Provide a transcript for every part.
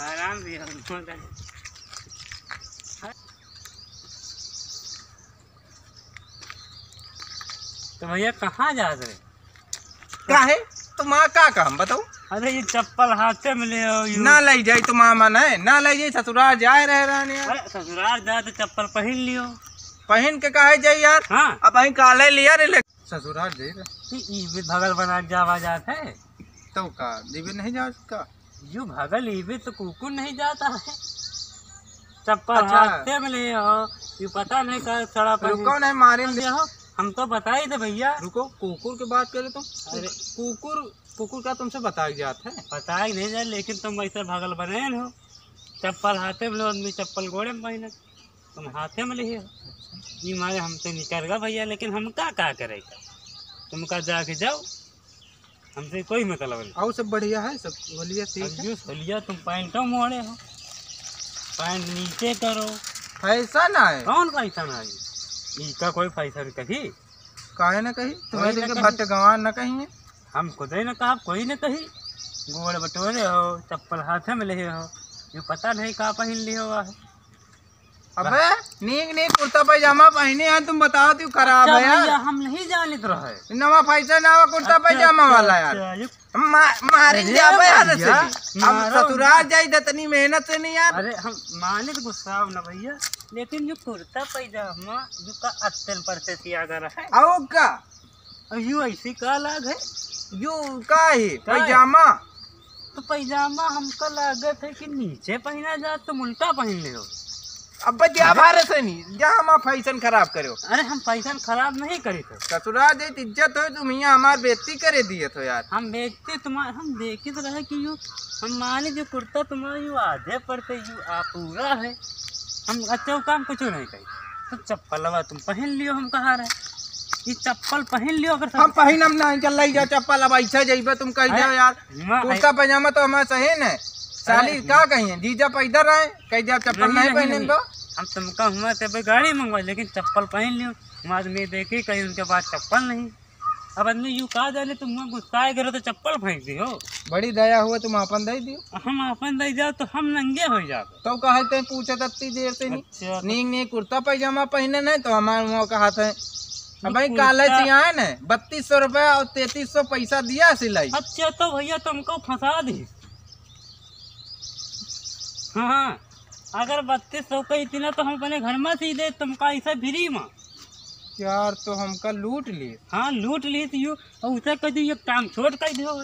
आराम भी हो तो भैया कहाँ जा रहे का है? तुम आ का काम बताओ। अरे ये चप्पल हाथे में ले आओ यू। ना ले जाई तुम मन है ना ले जाई ससुराल जाए रहे रहने ससुराल जा तो चप्पल पहन लियो। पहन के काहे जाई यार? हाँ। अब अहीं काले लिया रे ससुराल भी भगल बना जावा जात है। तो का जीवे नहीं जा का यू भगल भी तो कुकुर नहीं जाता है। चप्पल अच्छा। हाथे में ले आओ ये पता नहीं का सड़ा पर रुको नहीं मारे ले आओ हम तो बता ही थे भैया। रुको कुकुर की बात करे तुम अरे। कुकुर कुकुर का तुमसे बताया जात है पता ही नहीं जाए लेकिन तुम ऐसे भगल बने हो। चप्पल हाथे में लो आदमी चप्पल गोड़े में पहने। तुम हाथे में लिए हो। ये मारे हमसे निकल गया भैया लेकिन हम का का करेगा? तुम का जाके जाओ? हमसे कोई मतलब नहीं। और सब बढ़िया है सब बोलिए ठीक है। जो सोलिया तुम पैंटों मोड़े हो। पैंट नीचे करो। ऐसा ना है कौन पैसा ना आई इसका कोई पैसा नहीं कही काहे? ना कही तुम्हें देखे भट्ट गंवार ना कही है? हम खुद ही न कहा कोई न कही। गोड़ बटोरे हो चप्पल हाथे में ले हो। ये पता नहीं कहाँ पहन लिए हो है। अबे नीक नीक कुर्ता पैजामा पहने हैं तुम बताओ तू खराब अच्छा है यार। हम नहीं जानित रहे। नवा पैसा नवा कुर्ता पैजामा वाला यार। अच्छा, ये- मा- मारी जाबे यार से। हम। ससुराल जाई त तनी मेहनत से नहीं यार। अरे हम मानित गुस्सा न भैया। लेकिन जो कुर्ता पैजामा जो का अत्यंत पर से सिया गया है। आओ का? और यू ऐसी का लाग है? यू का है? पैजामा? तो पैजामा हमका लागत है कि नीचे पहना जा तुम उल्टा पहन ले हो अब जा भारत से नहीं। जा हम फ़ैशन खराब करो। अरे हम पैसा खराब नहीं करी थे। ससुराल जाई इज़्ज़त हो तुम यहाँ हमार बेइज्जती करे दिए तो यार। हम देखते तुम्हारे हम देखे तो रहे कि यू हम माने जो कुर्ता तुम्हारा यू आधे पड़ते यू आ पूरा है। हम अच्छा काम कुछ नहीं कही तो चप्पल तुम पहन लियो हम कहा रहे? ये चप्पल पहन लियो अगर हम पहिन हम नहीं चल रही जा चप्पल अब ऐसा जाइबे तुम कह जाओ यार। कुर्ता पैजामा तो हमारा सही है। साली का कहिए जीजा पैदर आए कह दिया चप्पल नहीं, पहने तो हम तुमका हुआ ते भाई गाड़ी मंगवाई लेकिन चप्पल पहन लियो। हम आदमी देखे कहीं उनके पास चप्पल नहीं। अब आदमी यू कहा जाने तुम वहाँ गुस्साए करो तो चप्पल फेंक दियो। बड़ी दया हुआ तुम अपन दे दियो। हम अपन दे जाओ तो हम नंगे हो जाते। तो कहे थे पूछे तत्ती देर से नहीं। अच्छा नीक नीक कुर्ता पैजामा पहने नहीं तो हमारे मुँह कहा था भाई काले से आए ना बत्तीस सौ रुपया और तैतीस सौ पैसा दिया सिलाई। अच्छा तो भैया तुमको फंसा दी। हाँ हाँ। अगर बत्तीस सौ का इतना तो हम अपने घर में सी दे तुमका ऐसा फ्री में। यार तो हमका लूट लिए। हाँ लूट ली थी यू और उसे कह दी एक टांग छोट कह दियो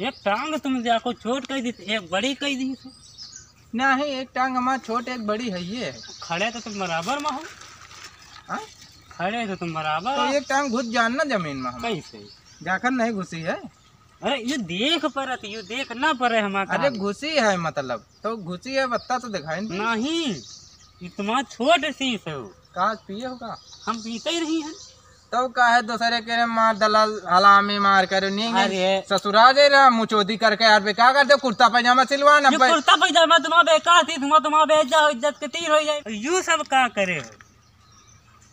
एक टांग तुम जाको छोट कह दी एक बड़ी कह दी थी। नहीं एक टांग हमारा छोट एक बड़ी है ये। खड़े तो तुम बराबर में हो। हाँ? खड़े तो तुम बराबर तो एक टांग घुस जान ना ज़मीन में कैसे? जाकर नहीं घुसी है? अरे ये देख परत यू देख ना परे हमारा अरे घुसी है मतलब। तो घुसी है बत्ता तो दिखाई नहीं। नहीं ये छोट शीश है वो। पिए होगा? हम पीते ही नहीं हैं। तो का है दूसरे के मार दलाल हलामी मार कर नहीं ससुराल जा रहा मुचोदी करके यार बे क्या करते कुर्ता पैजामा सिलवाना कुर्ता पैजामा तुम्हारा बेकार थी? तुम्हारा तुम्हारा बेजा इज़्ज़त के तीर हो जाए। यू सब का करे? हो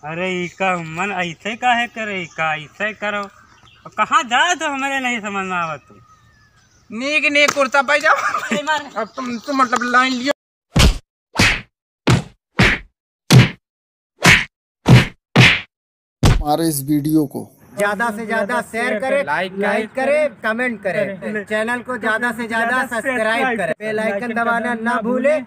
अरे इका मन ऐसे का है करे? इका ऐसे करो। और कहाँ जाए तो हमारे नहीं समझ में आवा तुम। नीक नीक कुर्ता पैजामा। अरे मार। अब तुम तुम मतलब लाइन लियो। हमारे इस वीडियो को। ज़्यादा से ज़्यादा शेयर करें लाइक करें कमेंट करें। चैनल को ज़्यादा से ज़्यादा सब्सक्राइब करें। बेल आइकन दबाना ना भूले।